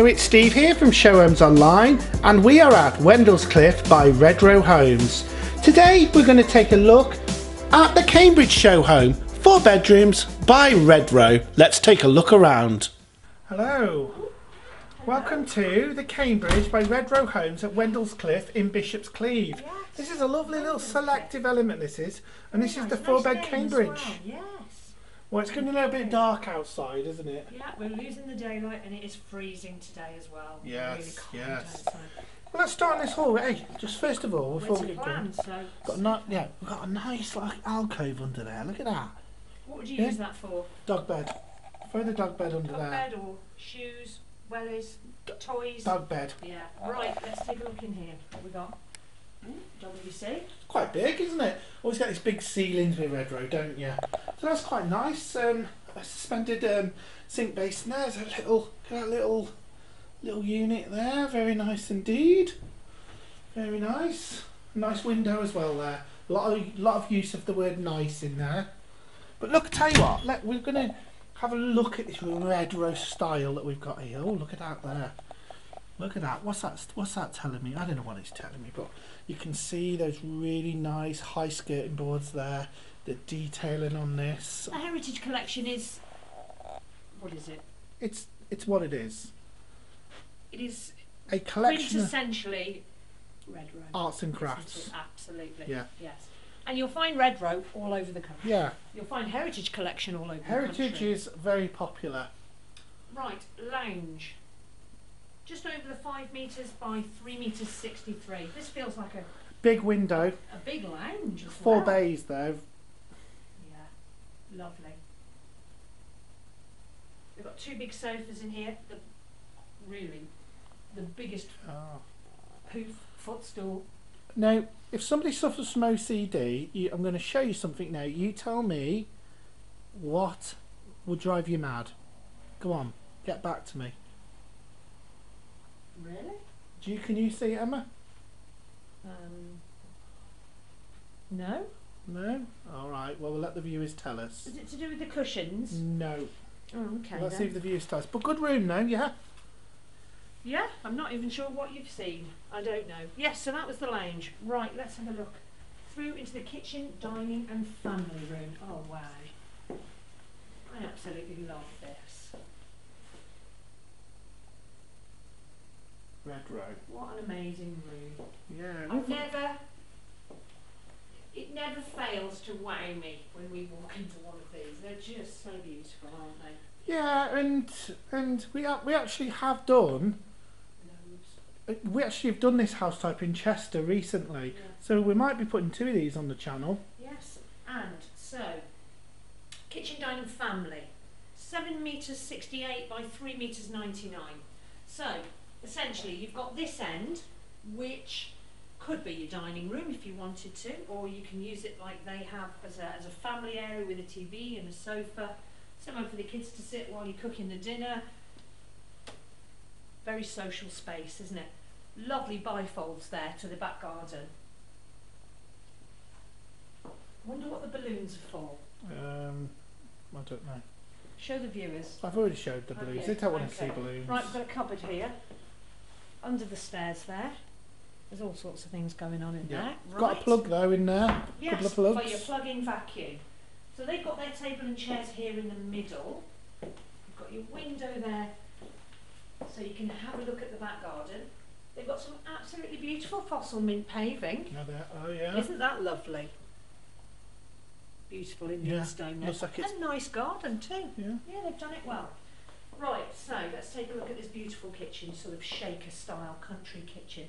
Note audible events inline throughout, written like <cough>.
Hello, it's Steve here from Show Homes Online, and we are at Wendlescliffe by Redrow Homes. Today, we're going to take a look at the Cambridge Show Home, four bedrooms by Redrow. Let's take a look around. Hello, welcome to the Cambridge by Redrow Homes at Wendlescliffe in Bishop's Cleeve. This is a lovely little selective element, this is, and this is the four bed Cambridge. Yes. Well, it's getting a little bit dark outside, isn't it? Yeah, we're losing the daylight and it is freezing today as well. Yes, really cold yes. outside. Well, let's start on this hall. Hey, just first of all, before Where's we the get going, plan? So, got a ni- yeah, we've got a nice like alcove under there. Look at that what would you Yeah. use that for? dog bed. Throw the dog bed under Dog there. Dog bed or shoes, wellies, toys? Dog bed. Yeah. Right, let's take a look in here. What we got? WC. Quite big, isn't it? Always got these big ceilings with Redrow, don't you? So that's quite nice. Um, a suspended um, sink basin there. There's a little, that little, little unit there. Very nice indeed. Very nice. Nice window as well there. A lot of, lot of use of the word nice in there. But look, tell you what, let, we're going to have a look at this Redrow's style that we've got here. Oh, look at that there. Look at that. What's that? What's that telling me? I don't know what it's telling me, but you can see those really nice high skirting boards there. The detailing on this. The Heritage Collection is. What is it? It's it's what it is. It is A collection of quintessentially Redrow arts and crafts. Absolutely. Yeah. Yes. And you'll find Redrow all over the country. Yeah. You'll find Heritage Collection all over the Heritage is very popular. Right, lounge. Just over the 5 metres by 3 metres 63. This feels like a, Big window, a big lounge four well. bays there. Yeah, lovely. We've got two big sofas in here. The, really, the biggest ah. Oh. poof footstool. Now, if somebody suffers from OCD, you, I'm going to show you something now. You tell me what would drive you mad. Go on, get back to me. Really? Do you, can you see it, Emma? Um, no? No? Alright, well, we'll let the viewers tell us. Is it to do with the cushions? No. Oh, okay. Let's see if the viewers tell us. But good room, though, yeah? Yeah, I'm not even sure what you've seen. I don't know. Yes, so that was the lounge. Right, let's have a look. Through into the kitchen, dining and family room. Oh wow. I absolutely love this. Redrow. What an amazing room. Yeah. I've never it never fails to wow me when we walk into one of these. They're just so beautiful, aren't they? Yeah, and and we we actually have done Loads. uh, we actually have done this house type in Chester recently. Yeah. So we might be putting two of these on the channel. Yes, and so kitchen dining family, seven meters sixty-eight by three meters ninety-nine. So essentially, you've got this end, which could be your dining room if you wanted to, or you can use it like they have as a, as a family area with a TV and a sofa, somewhere for the kids to sit while you're cooking the dinner. Very social space, isn't it? Lovely bifolds there to the back garden. Wonder what the balloons are for. Um, I don't know. Show the viewers. I've already showed the balloons. Okay, They don't want to see balloons. Right, we've got a cupboard here. Under the stairs there. There's all sorts of things going on in Yeah. there. Got a plug though in there. Yes, couple of for your plug-in vacuum. So they've got their table and chairs here in the middle. You've got your window there, so you can have a look at the back garden. They've got some absolutely beautiful fossil mint paving. Oh, there. Oh yeah. Isn't that lovely? Beautiful Indian Yeah, stone looks there. like it's- And nice garden too. Yeah. Yeah, they've done it well. Right, so let's take a look at this beautiful kitchen, sort of shaker style country kitchen,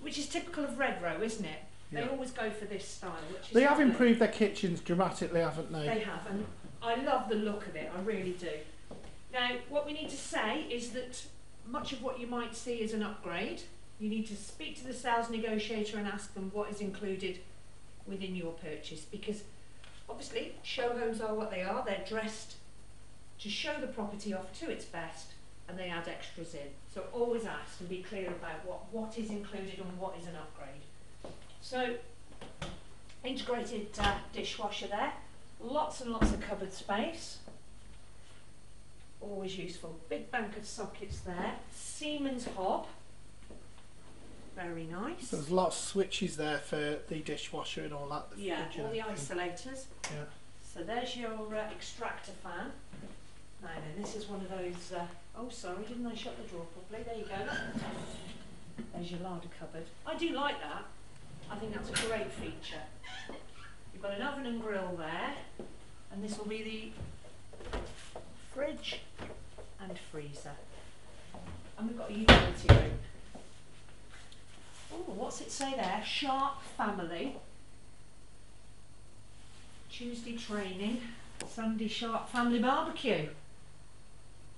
which is typical of Redrow, isn't it? They Yeah. always go for this style, which is They have lovely. improved their kitchens dramatically, haven't they? They have, and I love the look of it. I really do. Now, what we need to say is that much of what you might see is an upgrade. You need to speak to the sales negotiator and ask them what is included within your purchase, because obviously show homes are what they are. They're dressed to show the property off to its best, and they add extras in. So always ask and be clear about what, what is included and what is an upgrade. So integrated uh, dishwasher there, lots and lots of cupboard space. always useful. Big bank of sockets there. Siemens hob. Very nice. There's lots of switches there for the dishwasher and all that. the Yeah, all the isolators. Yeah. So there's your uh, extractor fan. Now then, this is one of those. Uh, oh, sorry, didn't I shut the drawer properly? There you go. There's your larder cupboard. I do like that. I think that's a great feature. You've got an oven and grill there, and this will be the fridge and freezer. And we've got a utility room. Oh, what's it say there? Sharp family. Tuesday training, Sunday sharp family barbecue.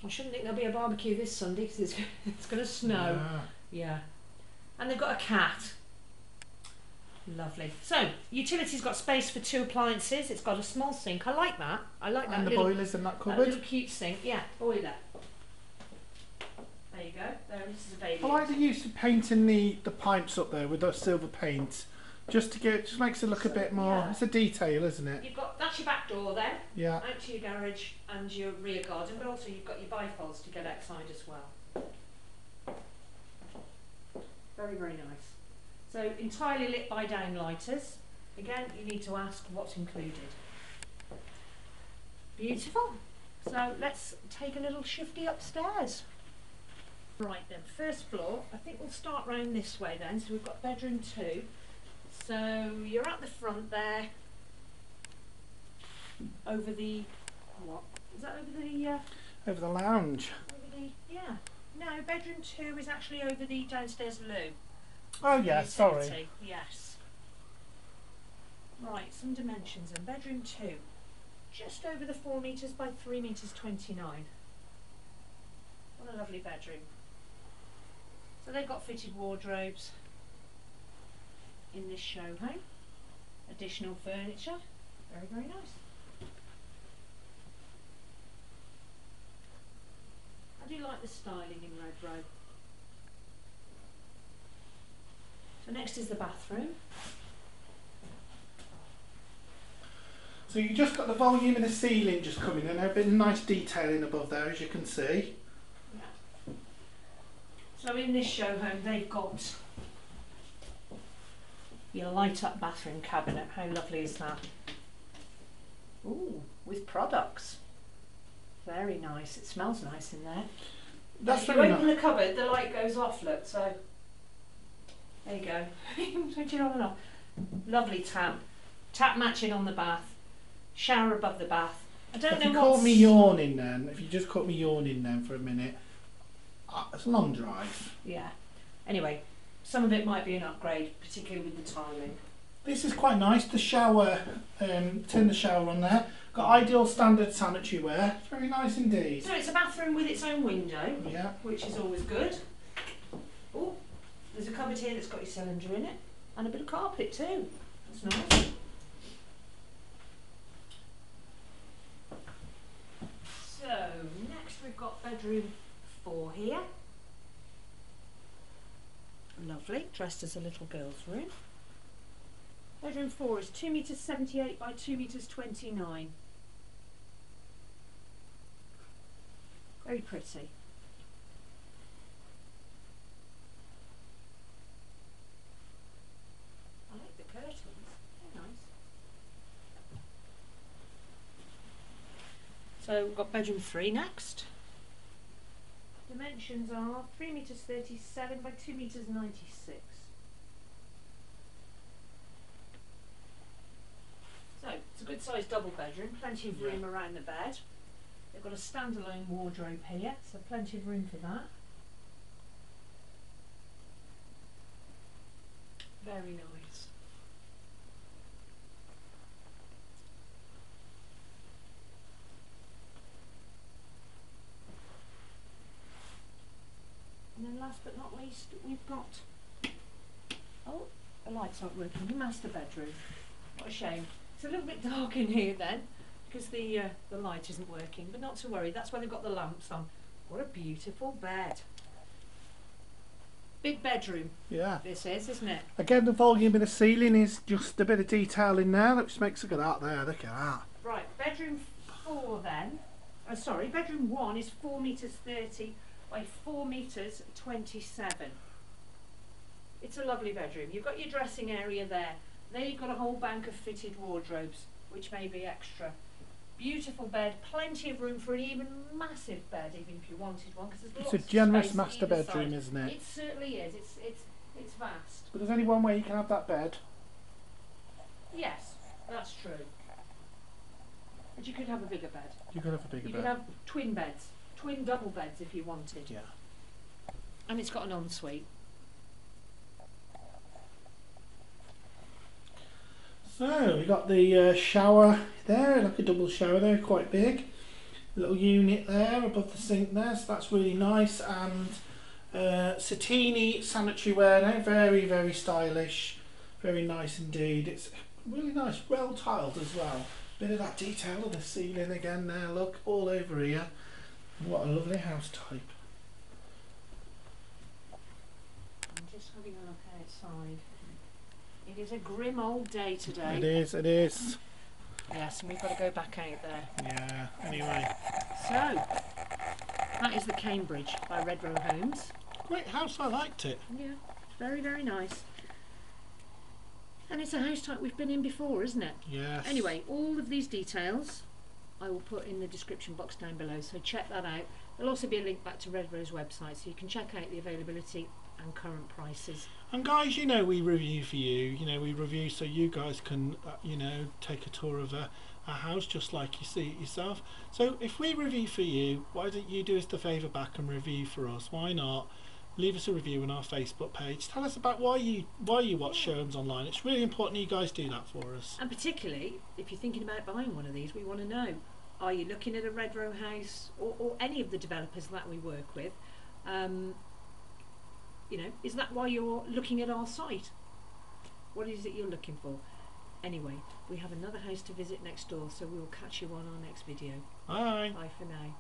I shouldn't think there'll be a barbecue this Sunday because it's, <laughs> it's going to snow. Yeah. Yeah. And they've got a cat. Lovely. So, utility's got space for two appliances. It's got a small sink. I like that. I like that And the little, boilers in that that cupboard. little cute sink. Yeah, boiler. There you go. There, this is a baby. I like the use of painting the, the pipes up there with the silver paint. Just to get, just makes it look a bit more. Yeah. It's a detail, isn't it? You've got that's your back door then, Yeah. out to your garage and your rear garden, but also you've got your bifolds to get outside as well. Very, very nice. So entirely lit by downlighters. Again, you need to ask what's included. Beautiful. So let's take a little shifty upstairs. Right then, first floor. I think we'll start round this way then. So we've got bedroom two. So you're at the front there. Over the what? Is that over the uh, Over the lounge. over the yeah? No, bedroom two is actually over the downstairs loo. Oh yeah, sorry. Yes. Right, some dimensions in bedroom two. Just over the four metres by three metres twenty nine. What a lovely bedroom. So they've got fitted wardrobes in this show home. Additional furniture. Very, very nice. I do like the styling in Redrow. So next is the bathroom. So you just got the volume of the ceiling just coming in. A bit of nice detailing above there, as you can see. Yeah. So in this show home, they've got your light up bathroom cabinet. How lovely is that? Ooh, with products. Very nice. It smells nice in there. That's if you open nice. the cupboard, the light goes off. Look, so there you go. You can Switch it on and off. Lovely tap. Tap matching on the bath. Shower above the bath. I don't If know you caught what's- me yawning then, if you just caught me yawning then for a minute, uh, it's a long drive. Yeah. Anyway, some of it might be an upgrade, particularly with the tiling. This is quite nice. The shower, um, turn the shower on there. Got ideal standard sanitary ware. It's very nice indeed. So it's a bathroom with its own window, Yeah. which is always good. Oh, there's a cupboard here that's got your cylinder in it, and a bit of carpet too. That's nice. So next we've got bedroom four here. Lovely, dressed as a little girl's room. Bedroom four is two meters seventy-eight by two meters twenty-nine. Very pretty. I like the curtains. They're nice. So we've got bedroom three next. Dimensions are three meters thirty-seven by two meters ninety-six. So it's a good sized double bedroom, plenty of room around the bed. They've got a standalone wardrobe here, so plenty of room for that. Very nice. And then last but not least, we've got. Oh, the lights aren't working. The master bedroom. What a shame. It's a little bit dark in here then, because the uh, the light isn't working. But not to worry. That's why they've got the lamps on. What a beautiful bed. Big bedroom. Yeah. This is, isn't it? Again, the volume in the ceiling is just a bit of detail in there, which makes it good out there. Look at that. Right. Bedroom four then. oh sorry, bedroom one is four metres thirty by four metres twenty-seven. It's a lovely bedroom. You've got your dressing area there. There you've got a whole bank of fitted wardrobes, which may be extra. Beautiful bed, plenty of room for an even massive bed, even if you wanted one, because there's It's a generous master bedroom, side. isn't it? It certainly is. It's it's it's vast. But there's only one way you can have that bed. Yes, that's true. But you could have a bigger bed. You could have a bigger You bed. You could have twin beds, twin double beds if you wanted. Yeah. And it's got an ensuite. So we got the uh, shower there, like a double shower there, quite big. Little unit there above the sink there, so that's really nice. And uh, Sottini sanitary ware now, very very stylish, very nice indeed. It's really nice, well tiled as well. Bit of that detail of the ceiling again there. Look all over here. What a lovely house type. I'm just having a look outside. It is a grim old day today. It is, it is. Yes, and we've got to go back out there. Yeah. Anyway, So, that is the Cambridge by Redrow Homes. great house. I liked it. Yeah, very, very nice. And it's a house type we've been in before, isn't it? Yes. Anyway, all of these details I will put in the description box down below, so check that out. There'll also be a link back to Redrow's website, so you can check out the availability and current prices. And guys, you know we review for you. You know we review so you guys can, uh, you know, take a tour of a, a house just like you see it yourself. So if we review for you, why don't you do us the favour back and review for us? Why not? Leave us a review on our Facebook page. Tell us about why you why you watch showrooms online. It's really important you guys do that for us. And particularly, if you're thinking about buying one of these, we want to know are you looking at a Redrow house or, or any of the developers that we work with? Um, you know, is that why you're looking at our site? What is it you're looking for? Anyway, we have another house to visit next door, so we will catch you on our next video. Bye. Bye for now.